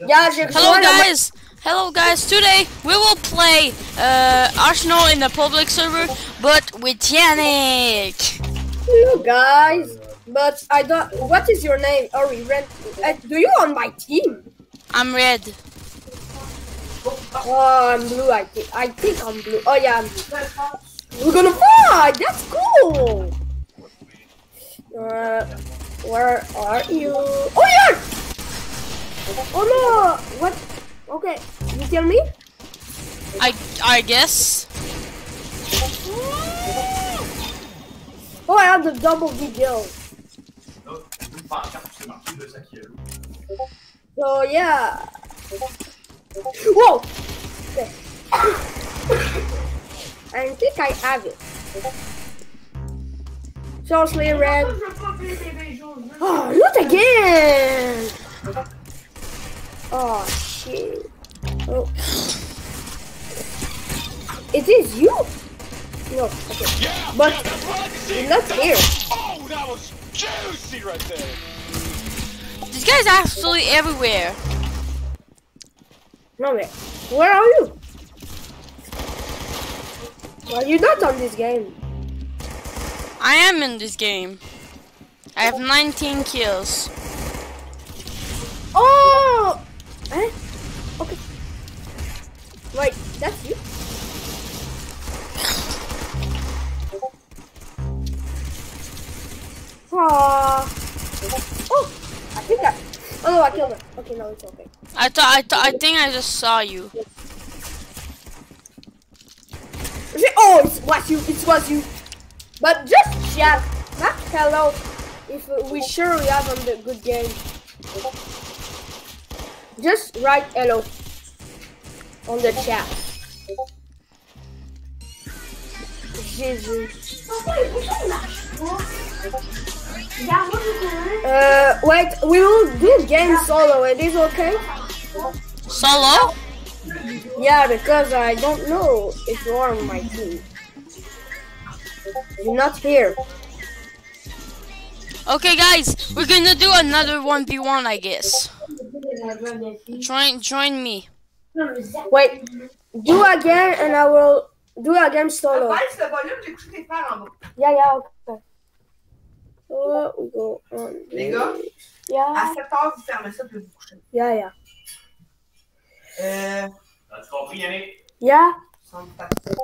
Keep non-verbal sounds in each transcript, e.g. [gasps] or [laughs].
Yeah, Hello guys! Hello guys! Today we will play uh, Arsenal in the public server, but with Yannick! Hello guys, but I don't. What is your name? Ori, Ren. Uh, do you on my team? I'm red. Oh, I'm blue. I think. I think I'm blue. Oh yeah, I'm blue. We're gonna fight. That's cool. Uh, where are you? Oh yeah. Oh no. What? Okay. You tell me. I I guess. Oh, I have the double video. So yeah. Whoa. Okay. I think I have it. Seriously, red. Oh, not again! Oh, shit. Oh. Is this you? No, okay. Yeah, But you're not here. Oh, that was juicy right there. This guy's absolutely everywhere. No, man. Where are you? Well, you're not on this game. I am in this game. I have 19 kills. Oh! Eh? Okay. Wait, that's you? Aww. Oh! I think I... Oh no, I killed her. Okay, no, it's okay. I thought I thought I think I just saw you. It- Oh, it was you, it was you. But just chat, not hello, if we sure we have the good game. Just write hello on the chat. Jesus. Uh, wait, we will do game solo. It is okay? Solo? Yeah, because I don't know if you are on my team. You're not here. Okay, guys, we're gonna do another 1v1, I guess. Join join me. Wait, do again and I will do again solo. Baisse le volume, j'écoute tes frères en bas. Yeah, yeah, okay. So we go on. Les gars? Yeah, À 7 heures, vous fermez ça puis vous couchez. yeah, yeah. Euh. As-tu compris, Yannick? Yeah, ça me fait-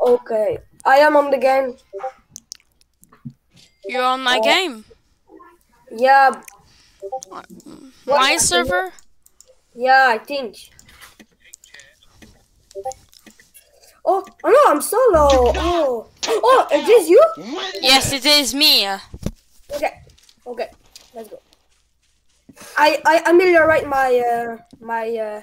okay. I am on the game. You're on my uh, game. Yeah, My server? yeah, I think. Oh, oh no, I'm solo. Oh, oh, is this you? Yes, it is me. Okay, okay, let's go. I I ameliorate my uh my uh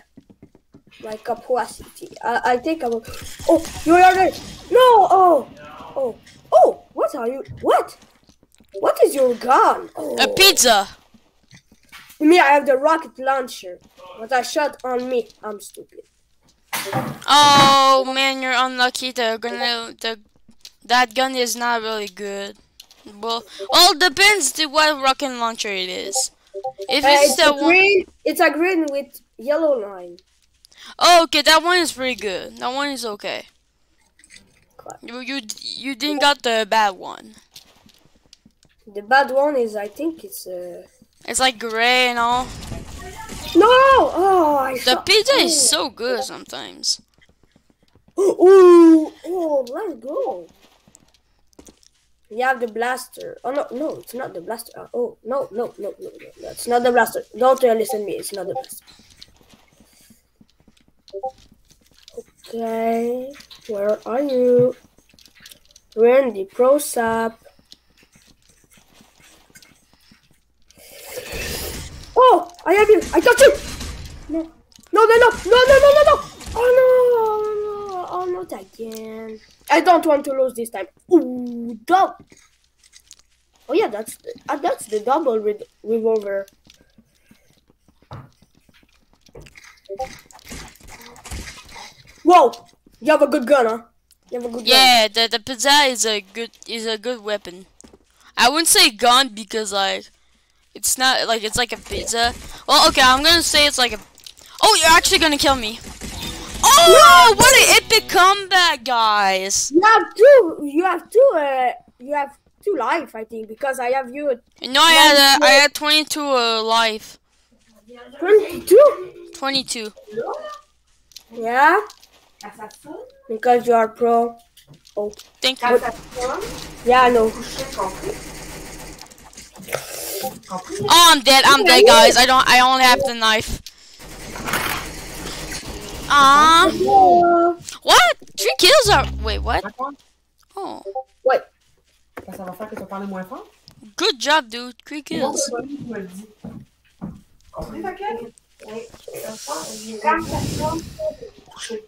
my capacity. I I think I will. Oh, you are there. No. Oh. Oh. Oh. What are you? What? What is your gun? Oh. A pizza. Me, I have the rocket launcher. But I shot on me. I'm stupid. Oh man, you're unlucky. The gun, the that gun is not really good. Well, well, depends to what rocket launcher it is. If Uh, it's it's the a one, green. It's a green with yellow line. oh, okay, that one is pretty good. That one is okay. You you you didn't got the bad one. The bad one is, I think it's uh. It's like gray and all. No! Oh, I The pizza is oh. so good sometimes. [gasps] Ooh, oh, let's go. You have the blaster. Oh no, no, it's not the blaster. Uh, oh no, no, no, no, no, no, it's not the blaster. Don't uh, listen to me. It's not the blaster. Okay, where are you? We're in the pro sap. I have you. I got you! No. No, no, no! No, no, no, no, no! Oh, no! Oh no. Oh, not again. I don't want to lose this time. Ooh, dub! Oh, yeah, that's the, uh, that's the double re revolver. Whoa! You have a good gun, huh? You have a good yeah. Yeah, the, the pizzazz is a good is a good weapon. I wouldn't say gun because like it's not like it's like a pizza. Well, okay, I'm gonna say it's like a. Oh, you're actually gonna kill me. Oh, what an epic comeback, guys! You have two. You have two. Uh, you have two life, I think, because I have you No, I had uh, I had 22 uh, life. twenty-two. 22. Yeah, Quand ça sonne, because you are pro. Oh. Thank you. Yeah, I know. Coucher, compris? Compris? Oh, I'm dead. I'm dead, guys. I don't. I only have the knife. Ah, what? Three kills are. Wait, what? Oh, Quand ça va faire que tu vas moins fort? good job, dude. Three kills. c'est pas lui qui me le dit. Compris, Paquet? Oui. Quand ça sonne, coucher.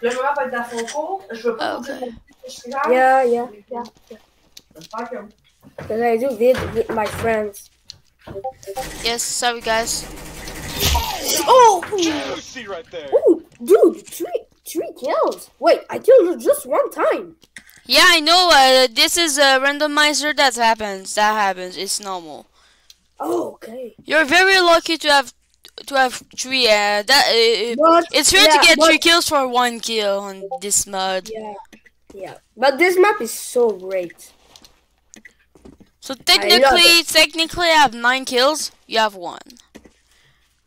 Le moment va être dans son cours. Je veux pas Ok. vous dire mon but que je suis là. yeah, yeah, yeah. J'espère Because I do vid with my friends. Yes, sorry, guys. Oh, Juicy right there. oh, dude, three, three kills. Wait, I killed her just one time. Yeah, I know. Uh, this is a randomizer. That happens. That happens. It's normal. Oh, okay. You're very lucky to have to have three. Uh, that uh, But it's rare yeah, to get but- three kills for one kill on this mod. Yeah, yeah. But this map is so great. So technically, technically, I have nine kills. You have one.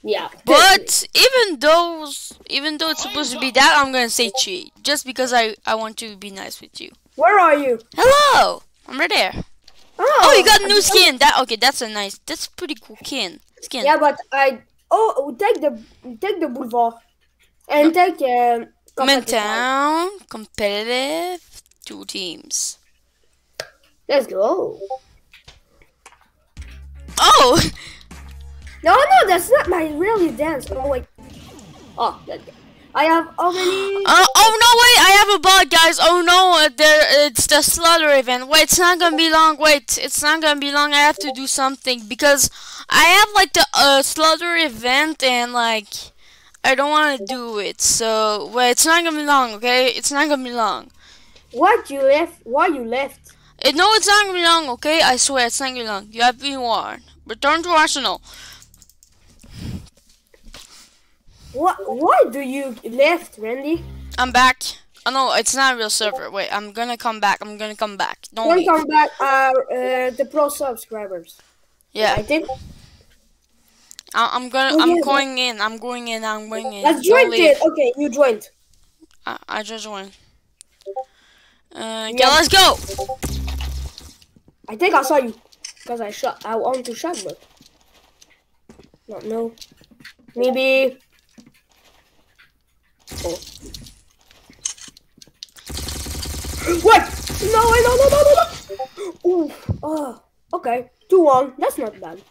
Yeah. But even those, even though it's supposed to be that, I'm gonna say cheat, just because I I want to be nice with you. where are you? Hello, I'm right there. Oh, Oh, you got a new skin. That okay? That's a nice. That's a pretty cool skin. Skin. Yeah, but I. Oh, take the take the boulevard, and take um. Midtown competitive two teams. Let's go. Oh, No, no, that's not my really dance. Oh wait. Oh, that. I have how many? [gasps] uh, oh no! Wait, I have a bug, guys. Oh no! Uh, there, it's the slaughter event. Wait, it's not gonna be long. Wait, it's not gonna be long. I have to do something because I have like the uh, slaughter event and like I don't want to do it. So wait, it's not gonna be long. Okay, it's not gonna be long. What you left? Why you left? Uh, no, it's not gonna be long. Okay, I swear it's not gonna be long. You have been warned. Return to Arsenal. What? Why do you left, Randy? I'm back. Oh no, it's not a real server. Wait, I'm gonna come back. I'm gonna come back. Don't leave. come back are uh, the pro subscribers. Yeah, I think. I- I'm gonna. Oh, I'm yeah, going in. I'm going in. I'm going in. Let's join it. Okay, you joined. I, I just went. Uh, yeah, Yeah. let's go. I think I saw you. Because I shot. I want to shot. Not [gasps] no. Maybe. Oh. What? No, no, no, no, no, no. Ooh. Ah, oh. Okay. 2 1. That's not bad.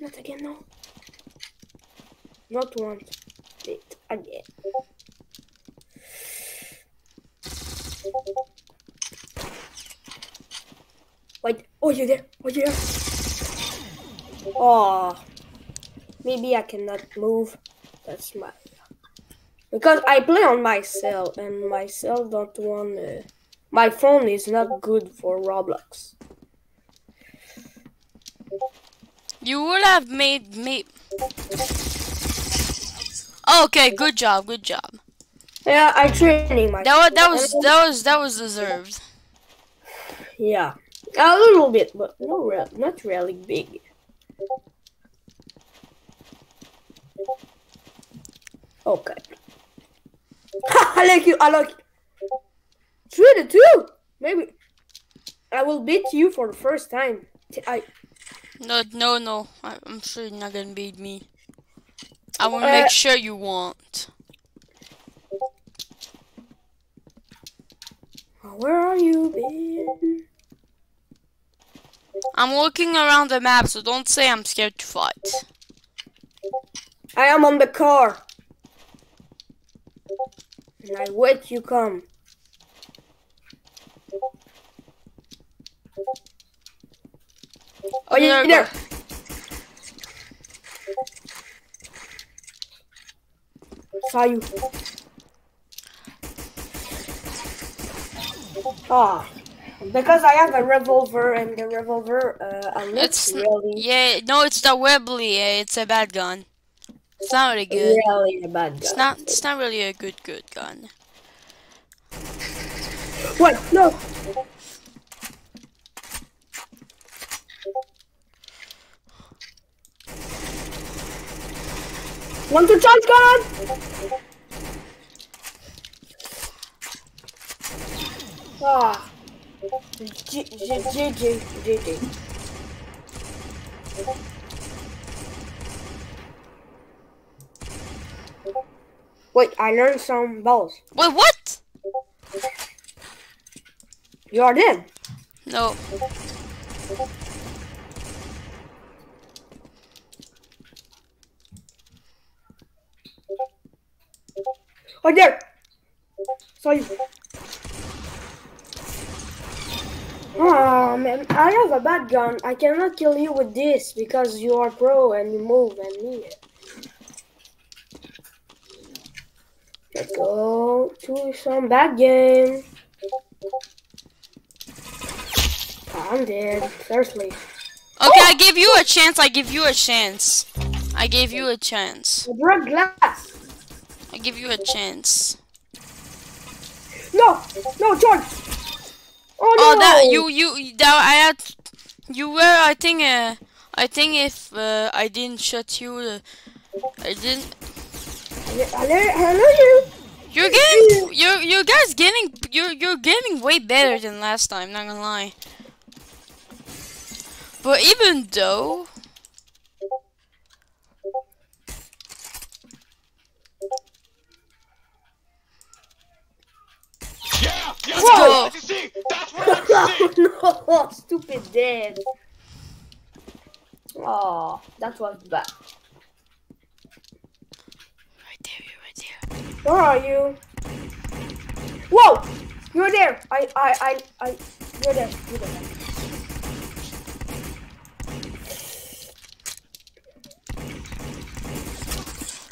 Not again, no. Not one. Wait, again. Wait. Oh, you're there. Oh, you're there. Oh. Maybe I cannot move. That's my. Because I play on my cell and my cell don't want. Uh, my phone is not good for Roblox. You would have made me. Okay, good job. Good job. Yeah, I training my. That was that [laughs] was that was that was deserved. Yeah, a little bit, but no, not really big. Okay. Ha! I like you. I like. You. Three to two. Maybe. I will beat you for the first time. I. No, no, no. I, I'm sure you're not gonna beat me. I will Uh, make sure you won't. Where are you, been? I'm looking around the map, so don't say I'm scared to fight. I am on the car. And I wait you come. Oh, There you're there. go. Saw you. Ah. Because I have a revolver and the revolver uh It's it's really yeah. No, it's the Webley. It's a bad gun. It's not really good. really a bad It's gun. not. It's not really a good good gun. What no. Want to charge gun? Ah. Wait, I learned some balls. Wait, what? You are dead. No. Oh, there. Sorry. Oh man, I have a bad gun. I cannot kill you with this because you are pro and you move and me. Let's go to some bad game. I'm dead. Seriously. Okay, I oh! give you a chance. I give you a chance. I gave you a chance. I broke glass. I give you a chance. No, no, George. That you you that I had you were I think uh I think if uh, I didn't shut you uh, I didn't Hello, hello, you. you're getting you're you guys getting you're you're getting way better than last time not gonna lie. But even though Let's that's what I go. see. That's what I like to no, [laughs] stupid dead. Oh, that was bad. right there you're right there Where are you? Whoa! You're there. I, I, I, I. You're there. You're there.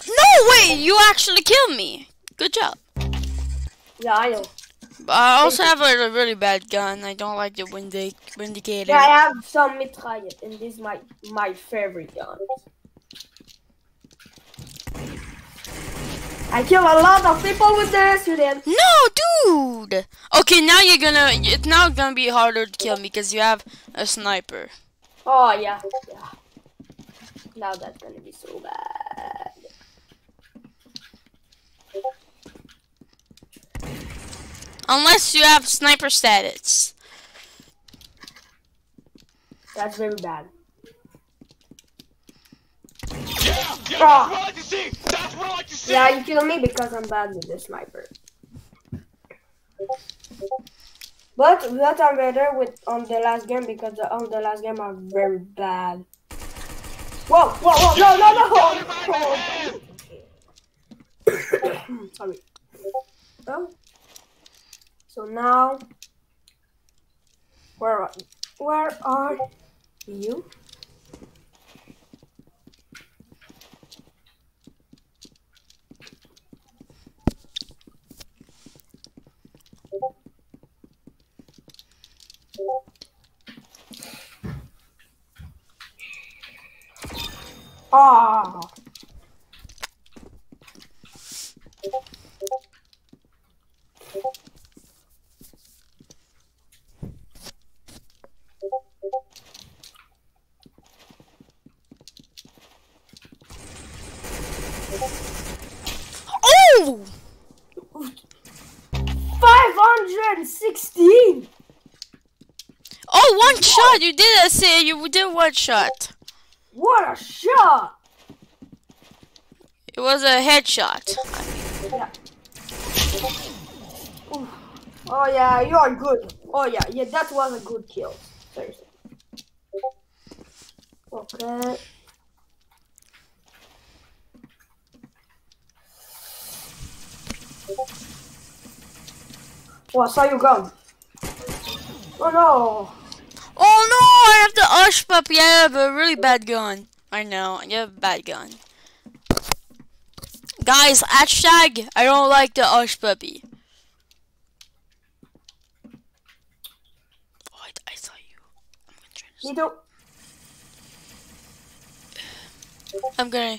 no way you actually killed me good job Yeah, I know. I also have a, a really bad gun I don't like the windic vindicator Yeah, I have some mitraillette, and this is my my favorite gun. I kill a lot of people with this. You did. No, dude. Okay, now you're gonna. It's now gonna be harder to kill me because you have a sniper. Oh yeah, yeah. Now that's gonna be so bad. Unless you have sniper status. That's very bad. Yeah, yeah, that's Ah. what I like to see. That's what I like to see. Yeah, you kill me because I'm bad with the sniper. But but I'm better with on the last game because the, on the last game I'm very bad. Whoa, whoa, whoa! No, no, no! Got him by the hand. Oh. Sorry. Oh. So now, where are, where are you? Ah. Oh! Shot. You did a say you did one shot. What a shot! It was a headshot. Oh yeah, you are good. Oh yeah, yeah, that was a good kill. Seriously. Okay. Oh, I saw you gun. Oh no! Oh no! I have the Ush puppy. I have a really bad gun. I know. I have a bad gun. Guys, hashtag I don't like the Ush puppy. Me too. I'm gonna,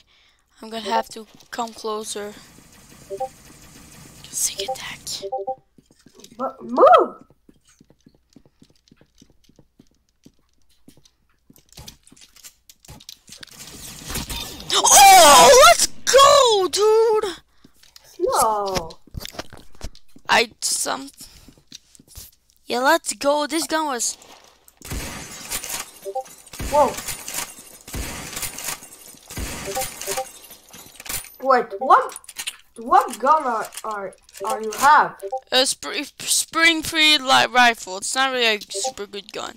I'm gonna have to come closer. Sneak attack. Move! Oh, let's go, dude. No. I. Yeah, let's go. This gun was. Whoa. Wait, what? What gun are are, are you have? A spr spring free light rifle. It's not really a super good gun.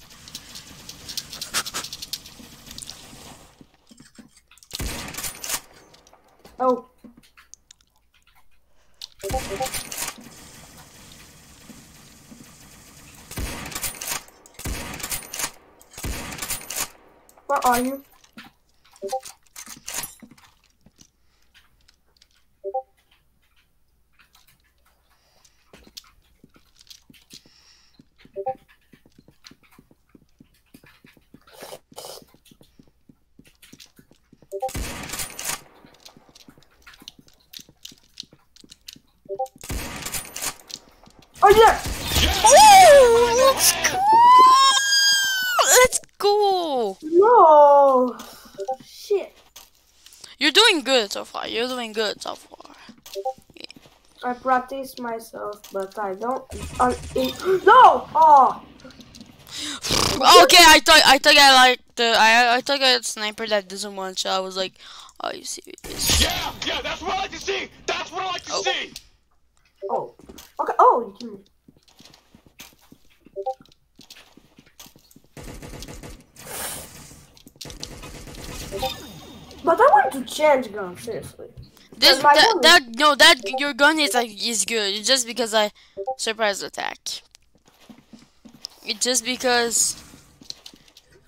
Oh. Where are you? Oh yeah! Oh, let's go! Let's go! No! Shit. You're doing good so far. You're doing good so far. I practice myself, but I don't. In, [gasps] no! Oh! [sighs] Okay, I thought I thought I like the I I thought I had a sniper that doesn't one shot. I was like, oh, you serious? Yeah, yeah, that's what I like to see. That's what I like to Oh. see. Oh. Okay. Oh, you can. But I want to change gun, seriously. This that, gun- that no that your gun is like is good. It's just because I surprise attack. It's just because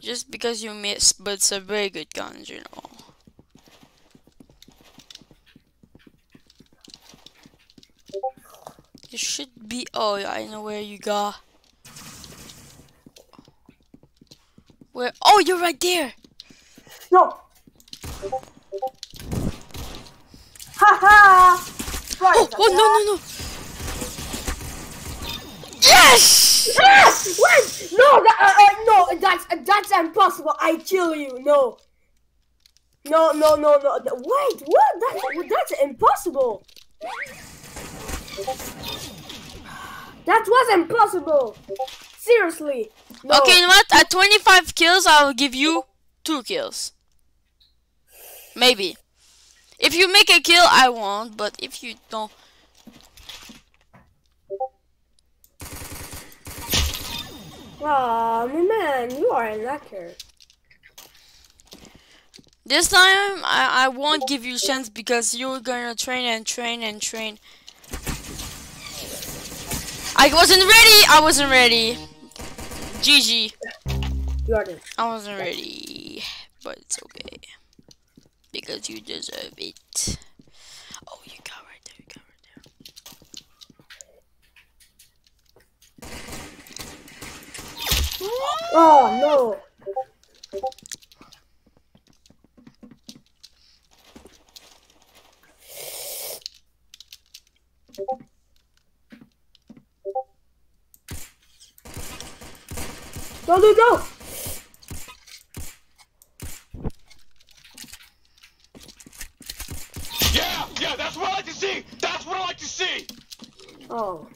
just because you miss, but it's a very good gun, you know. You should be. Oh, yeah, I know where you got. Where? Oh, you're right there. No! Ha ha! Right, Oh, oh no, no, no. Yes! Yes! Wait! No, that, uh, uh, no, that's uh, that's impossible. I kill you. No. No, no, no, no. Wait, what? That, that's impossible. That was impossible. Seriously. No. Okay, you know what? At 25 kills, I will give you two kills. Maybe. If you make a kill, I won't. But if you don't, Aw, man, you are a knacker. this time I I won't give you chance because you're gonna train and train and train. I wasn't ready. I wasn't ready. GG. You are. I wasn't ready, but it's okay because you deserve it. Oh, you got right there. You got right there. Oh no. Go, go, go! Yeah, yeah, that's what I like to see. That's what I like to see. Oh.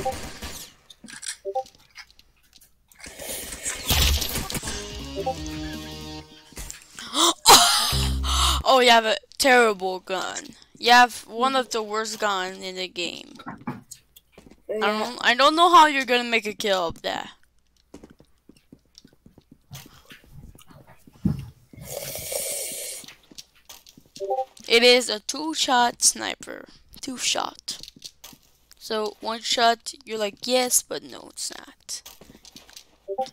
[gasps] oh, you have a terrible gun. You have one of the worst guns in the game. Yeah. I don't. I don't know how you're gonna make a kill up there. It is a two-shot sniper. Two-shot. So one shot, you're like yes, but no, it's not.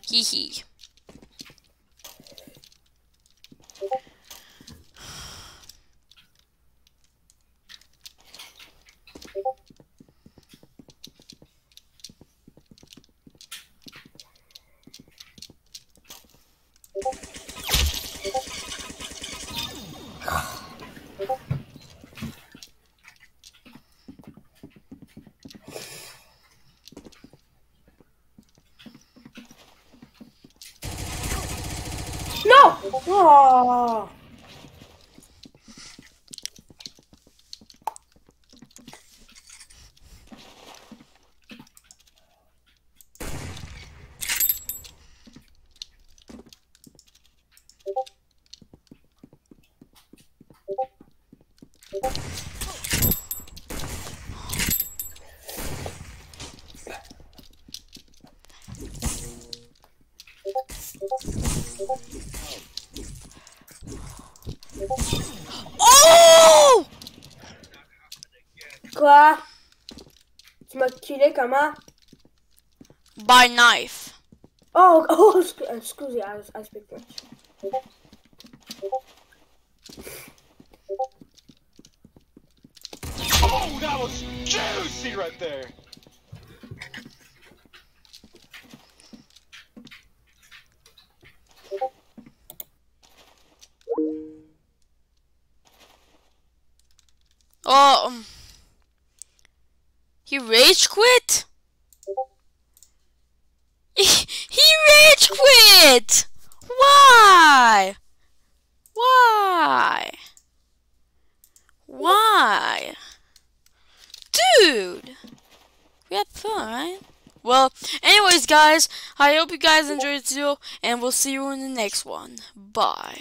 Hee hee. No! Oh. Oh! Quoi? Tu m'as killé comment? By knife. Oh, [laughs] oh, scu- excusez, I, I speak French. Oh, that was juicy right there. Oh, um, he rage quit. He, he rage quit. Why? Why? Why? Dude, we had fun, right? Well, anyways, guys, I hope you guys enjoyed the video, and we'll see you in the next one. Bye.